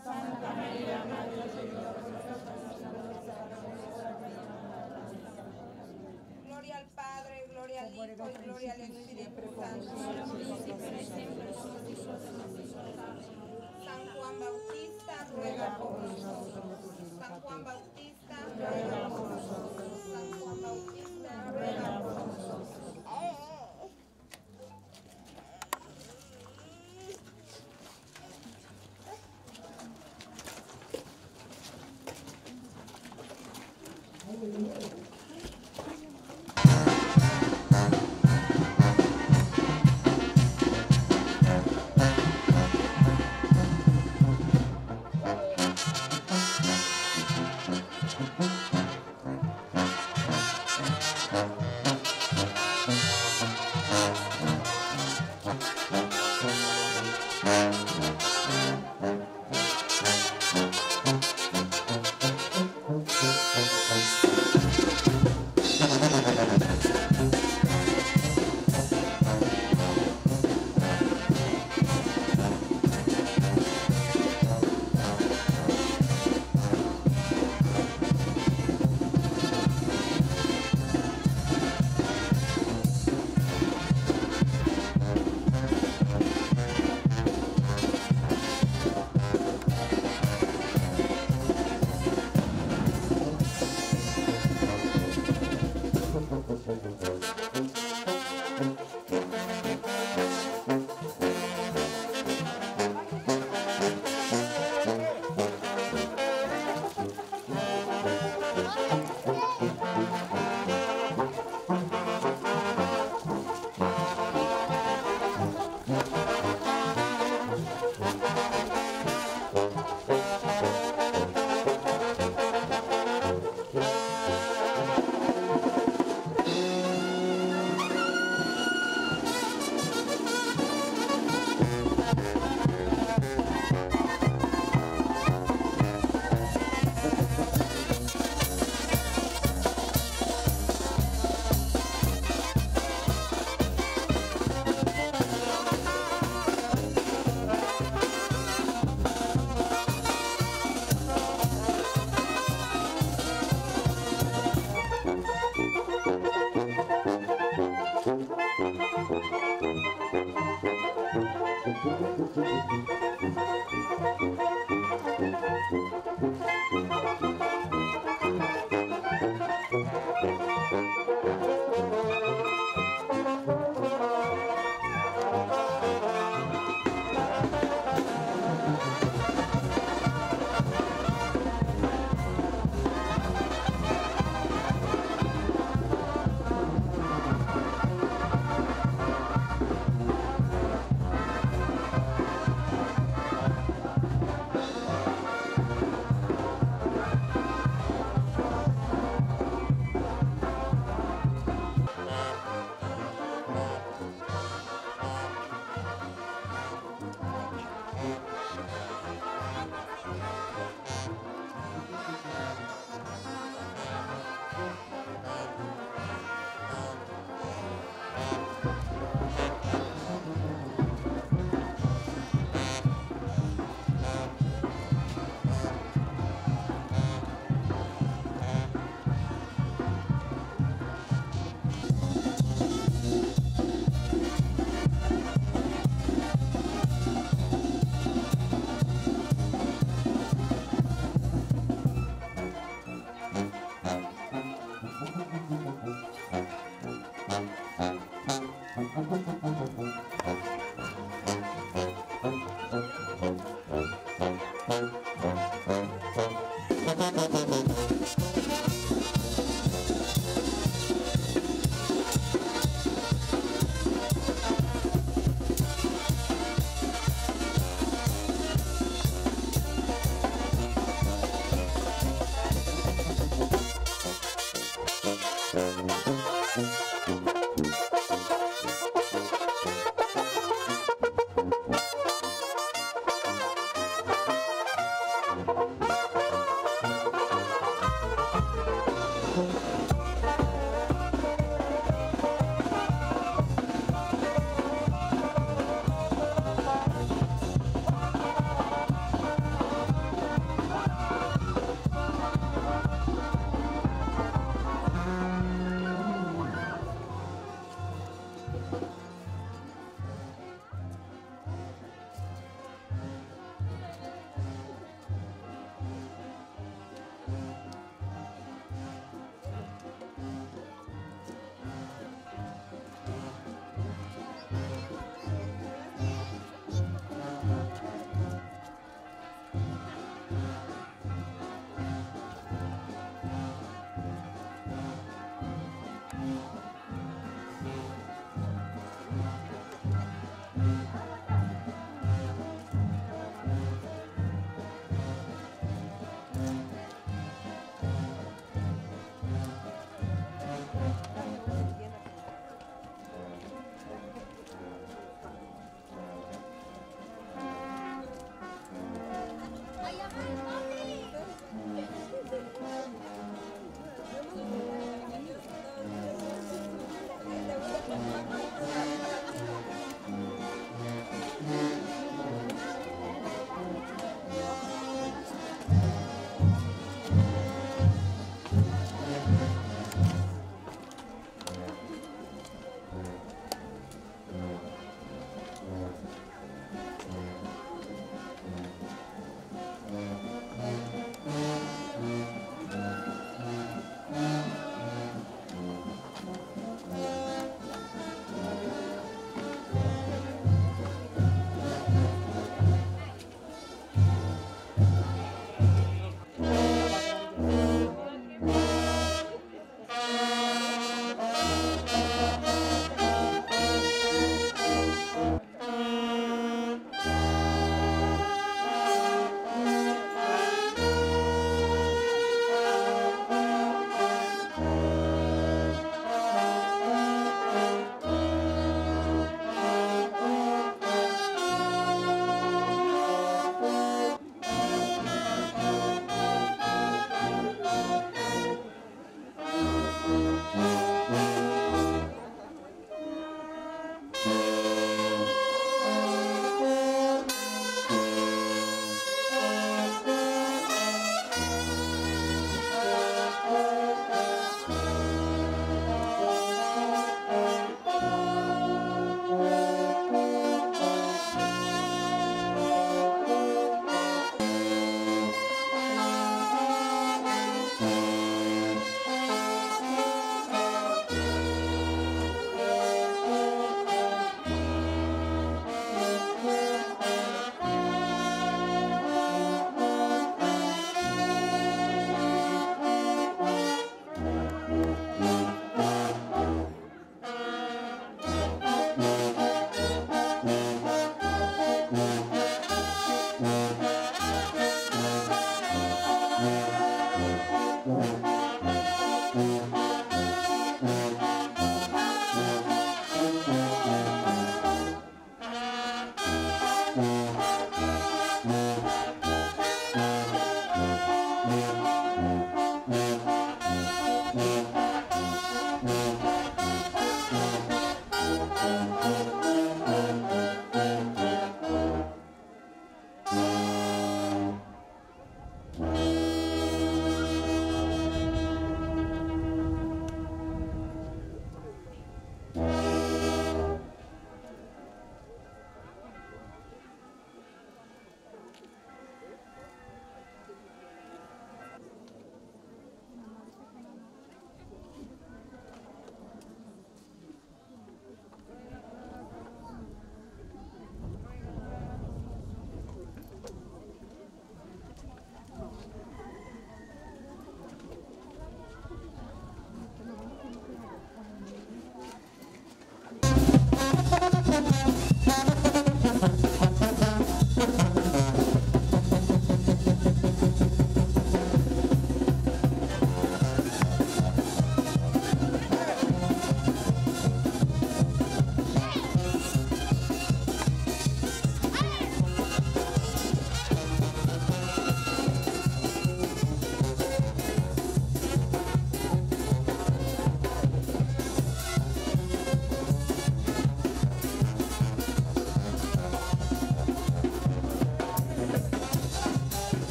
Santa María, Madre Gloria al Padre, gloria al Hijo y gloria al Espíritu Santo. San Juan Bautista, ruega por nosotros. San Juan Bautista, ruega por nosotros.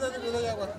在这里，我。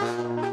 Bye.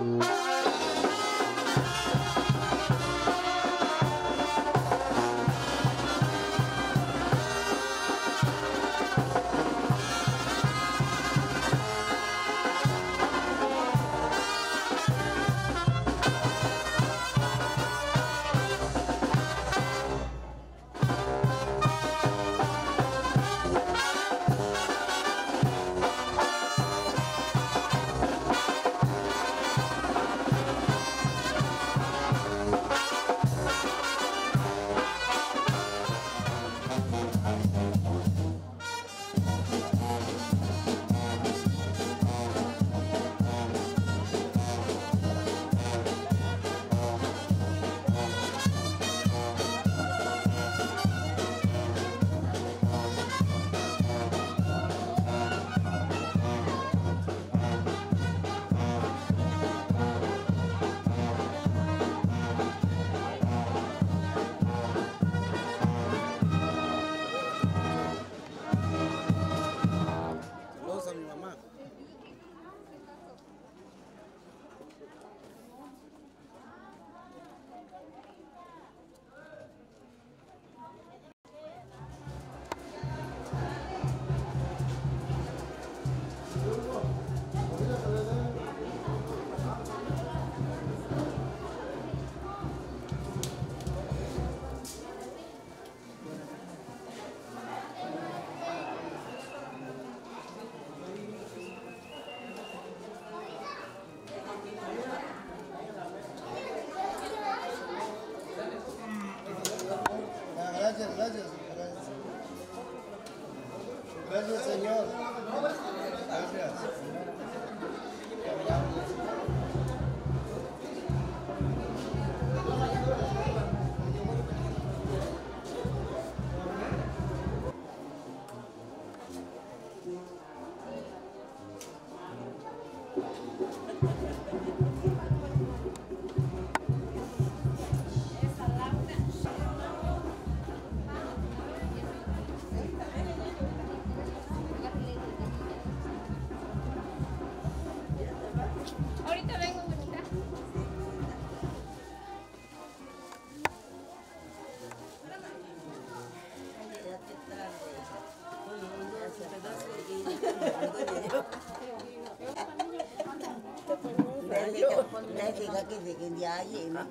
chica que se quería. Ay, no.